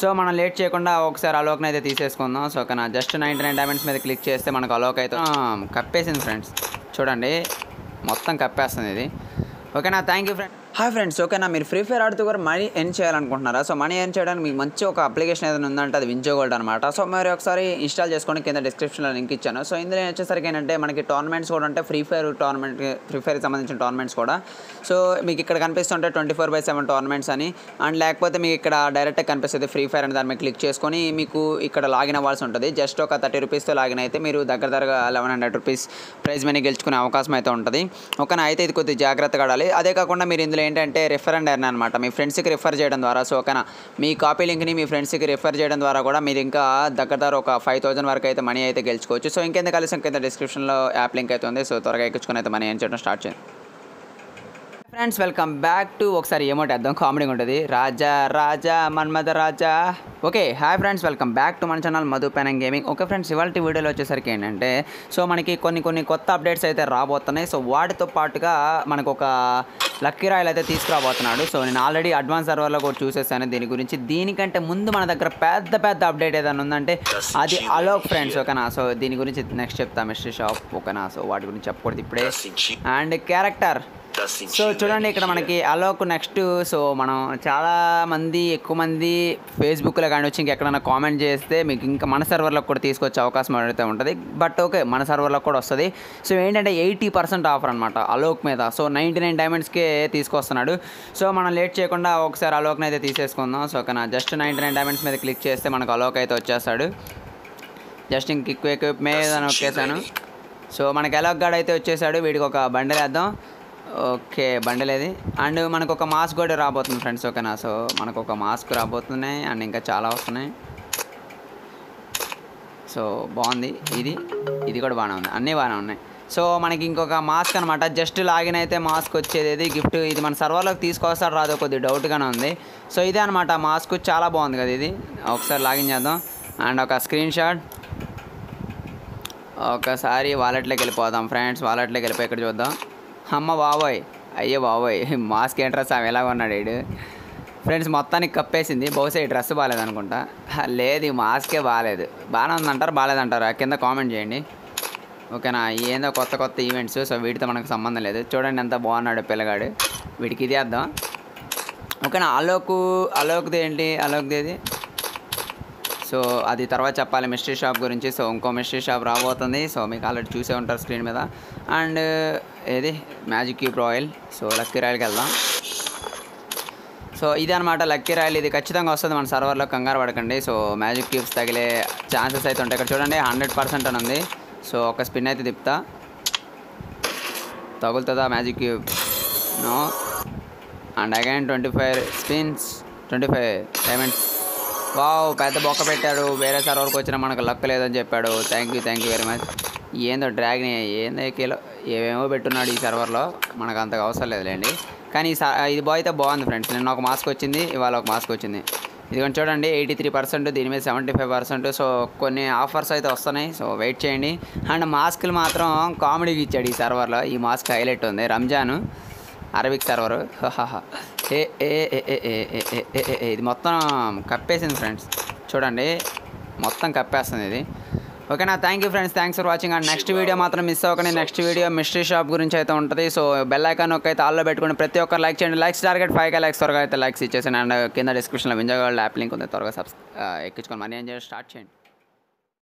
So మనం late చేయకుండా ఒకసారి అలోక్ని అయితే తీసేసుకుందాం. సో ఓకేనా జస్ట్ నైంటీ నైన్ డైమండ్స్ మీద క్లిక్ చేస్తే మనకు అలోక్ అయితే కప్పేసింది ఫ్రెండ్స్ చూడండి మొత్తం కప్పేస్తుంది ఇది. ఓకేనా thank you friend hi friends ఓకేనా మీరు ఫ్రీ ఫైర్ ఆడుతూ కూడా మనీ ఎర్న్ చేయాలనుకుంటున్నారా? సో మనీ ఎర్న్ చేయడానికి మీకు మంచి ఒక అప్లికేషన్ ఏదైనా ఉందంటే అది వింజో గోల్డ్ అనమాట సో మరి ఒకసారి ఇన్స్టాల్ చేసుకోండి కింద డిస్క్రిప్షన్లో లింక్ ఇచ్చాను. సో ఇందులో వచ్చేసరికి ఏంటంటే మనకి టోర్నమెంట్స్ కూడా ఉంటాయి. ఫ్రీ ఫైర్ టోర్నమెంట్ ఫ్రీ ఫైర్కి సంబంధించిన టోర్నమెంట్స్ కూడా. సో మీకు ఇక్కడ కనిపిస్తుంటే twenty four by seven tournaments అని. అండ్ లేకపోతే మీకు ఇక్కడ డైరెక్ట్గా కనిపిస్తుంది ఫ్రీ ఫైర్ అని దాని మీద క్లిక్ చేసుకొని మీకు ఇక్కడ లాగిన్ అవ్వాల్సి ఉంటుంది. జస్ట్ ఒక థర్టీ రూపీస్తో లాగిన్ అయితే మీరు దగ్గర దగ్గర eleven hundred rupees prize money గెలుచుకునే అవకాశం అయితే ఉంటుంది. ఓకేనా? అయితే ఇది కొద్దిగా జాగ్రత్తగా ఆడాలి. అదే కాకుండా మీరు ఇందులో ఏంటంటే రిఫర్ అండ్ ఎర్న్ అనమాట మీ ఫ్రెండ్స్కి రిఫర్ చేయడం ద్వారా. సో ఓకేనా? మీ కాపీ లింక్ని మీ ఫ్రెండ్స్కి రిఫర్ చేయడం ద్వారా కూడా మీరు ఇంకా దగ్గర దగ్గర ఒక ఫైవ్ థౌసండ్ వరకు అయితే మనీ అయితే గెలుచుకోవచ్చు. సో ఇంకెందుకు కలిసి ఇంకైతే డిస్క్రిప్షన్లో యాప్ లింక్ అయితే ఉంది. సో త్వరగా ఎక్కించుకుని అయితే మనీ ఏం చేయడం స్టార్ట్ చేయండి. ఫ్రెండ్స్ వెల్కమ్ బ్యాక్ టు ఒకసారి ఏమోటి వేద్దాం కామెడీ ఉంటుంది. Raja Raja Manmadha Raja. Okay hi friends welcome back to మన channel Madhu Penam gaming okay friends ఇవాళ వీడియోలో వచ్చేసరికి ఏంటంటే సో మనకి కొన్ని కొన్ని కొత్త అప్డేట్స్ అయితే రాబోతున్నాయి. సో వాటితో పాటుగా మనకు ఒక లక్కీ రాయల్ అయితే తీసుకురాబోతున్నాడు. సో నేను ఆల్రెడీ అడ్వాన్స్ సర్వర్లో కూడా చూసేసాను దీని గురించి. దీనికంటే ముందు మన దగ్గర పెద్ద పెద్ద అప్డేట్ ఏదైనా ఉందంటే అది అలోక్ ఫ్రెండ్స్ ఓకేనా సో దీని గురించి నెక్స్ట్ చెప్తా మిస్టర్ షాప్ ఓకేనా సో వాటి గురించి చెప్పకూడదు ఇప్పుడే. అండ్ క్యారెక్టర్ సో చూడండి ఇక్కడ మనకి అలోక్ నెక్స్ట్ సో మనం చాలా మంది ఎక్కువ మంది ఫేస్బుక్లో కానీ వచ్చి ఇంకెక్కడైనా కామెంట్ చేస్తే మీకు ఇంకా మన సర్వర్లకు కూడా తీసుకొచ్చే అవకాశం అయితే ఉంటుంది. బట్ ఓకే మన సర్వర్లకు కూడా వస్తుంది. సో ఏంటంటే ఎయిటీ పర్సెంట్ ఆఫర్ అనమాట అలోక్ మీద. సో నైంటీ నైన్ డైమండ్స్కే తీసుకొస్తున్నాడు. సో మనం లేట్ చేయకుండా ఒకసారి అలోక్ని అయితే తీసేసుకుందాం. సో ఓకేనా? జస్ట్ నైంటీ నైన్ డైమండ్స్ మీద క్లిక్ చేస్తే మనకు అలోక్ అయితే వచ్చేస్తాడు. జస్ట్ ఇంక ఎక్కువ ఎక్కువ మీద నొక్కేసాను సో మనకి అలోక్ గాడ్ అయితే వచ్చేసాడు. వీడికి ఒక బండిల్ వేద్దాం ఓకే బండలేది అండ్ మనకు ఒక మాస్క్ కూడా రాబోతుంది ఫ్రెండ్స్ ఓకేనా? సో మనకు ఒక మాస్క్ రాబోతున్నాయి అండ్ ఇంకా చాలా వస్తున్నాయి. సో బాగుంది. ఇది ఇది కూడా బాగానే ఉంది. అన్నీ బాగానే ఉన్నాయి. సో మనకి ఇంకొక మాస్క్ అనమాట జస్ట్ లాగిన్ అయితే మాస్క్ వచ్చేది గిఫ్ట్ ఇది మన సర్వర్లోకి తీసుకొస్తారు రాదో కొద్ది డౌట్గానే ఉంది. సో ఇదే అనమాట మాస్క్ చాలా బాగుంది కదా ఇది? ఒకసారి లాగిన్ చేద్దాం. అండ్ ఒక స్క్రీన్ షాట్. ఒకసారి వాలెట్లోకి వెళ్ళిపోదాం ఫ్రెండ్స్. వాలెట్లోకి వెళ్ళిపోయి ఇక్కడ చూద్దాం. అమ్మ బాబోయ్. అయ్యో బాబోయ్. మాస్క్ ఏంట్రా సామ్? ఎలాగ ఉన్నాడు వీడు? ఫ్రెండ్స్ మొత్తానికి కప్పేసింది. బహుశా ఈ డ్రెస్ బాగాలేదనుకుంటా లేదు ఈ మాస్కే బాగాలేదు బాగానే ఉందంటారు బాగాలేదంటారా కింద కామెంట్ చేయండి. ఓకేనా? ఏందో కొత్త కొత్త ఈవెంట్స్ సో వీటితో మనకు సంబంధం లేదు. చూడండి ఎంత బాగున్నాడు పిల్లగాడు. వీడికి ఇది వేద్దాం. ఓకేనా? అలోకు అలోక్ది ఏంటి? అలోక్ది ఏది? సో అది తర్వాత చెప్పాలి మిస్టరీ షాప్ గురించి. సో ఇంకో మిస్టరీ షాప్ రాబోతుంది. సో మీకు ఆల్రెడీ చూసే ఉంటారు స్క్రీన్ మీద. అండ్ uh, ఏది? Magic cube royal. So lucky రాయల్కి వెళ్దాం. సో ఇది అనమాట లక్కీ రాయల్. ఇది ఖచ్చితంగా వస్తుంది మన సర్వర్లో. కంగారు పడకండి. సో మ్యాజిక్ క్యూబ్స్ తగిలే ఛాన్సెస్ అయితే ఉంటాయి. ఇక్కడ చూడండి హండ్రెడ్ పర్సెంట్ అని ఉంది. సో ఒక స్పిన్ అయితే తిప్పుతా. తగులుతుందా magic cube? No. And again twenty five spins. Twenty five diamonds. Wow పెద్ద బొక్క పెట్టాడు. వేరే సర్వర్కి వచ్చినా మనకు లక్ లేదని చెప్పాడు. Thank you thank you very much ఏందో డ్రాగన్ ఏందో కిలో ఏమేమో పెట్టున్నాడు ఈ సర్వర్లో మనకు అంతగా అవసరం లేదులేండి. కానీ ఈ స- ఇది బాయ్ అయితే బాగుంది ఫ్రెండ్స్ నిన్న ఒక మాస్క్ వచ్చింది ఇవాళ ఒక మాస్క్ వచ్చింది. ఇదిగోండి చూడండి ఎయిటీ త్రీ పర్సెంట్ దీని మీద సెవెంటీ ఫైవ్ పర్సెంట్ సో కొన్ని ఆఫర్స్ అయితే వస్తున్నాయి. సో వెయిట్ చేయండి. అండ్ మాస్కులు మాత్రం కామెడీకి ఇచ్చాడు ఈ సర్వర్లో ఈ మాస్క్ హైలైట్ ఉంది. రంజాన్ అరబిక్ సర్వర్ ఏ ఏ ఇది మొత్తం కప్పేసింది ఫ్రెండ్స్ చూడండి మొత్తం కప్పేస్తుంది ఇది ఓకేనా thank you friends thanks for watching and next video మాత్రం మిస్ అవ్వకండి నెక్స్ట్ వీడియో మిస్టరీ షాప్ గురించి అయితే ఉంటుంది సో బెల్ ఐకాన్ ఒక అయితే ఆల్లో పెట్టుకుని ప్రతి ఒక్కరు లైక్ చేయండి likes target five K likes త్వరగా అయితే లైక్స్ ఇచ్చేసాను అండ్ కింద డిస్క్రిప్షన్లో వింజగోల్డ్ యాప్ లింక్ ఉంది త్వరగా సబ్స్ ఎక్కించుకొని మనీ ఎంజాయ్ స్టార్ట్ చేయండి